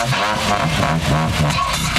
Ha ha ha ha ha ha.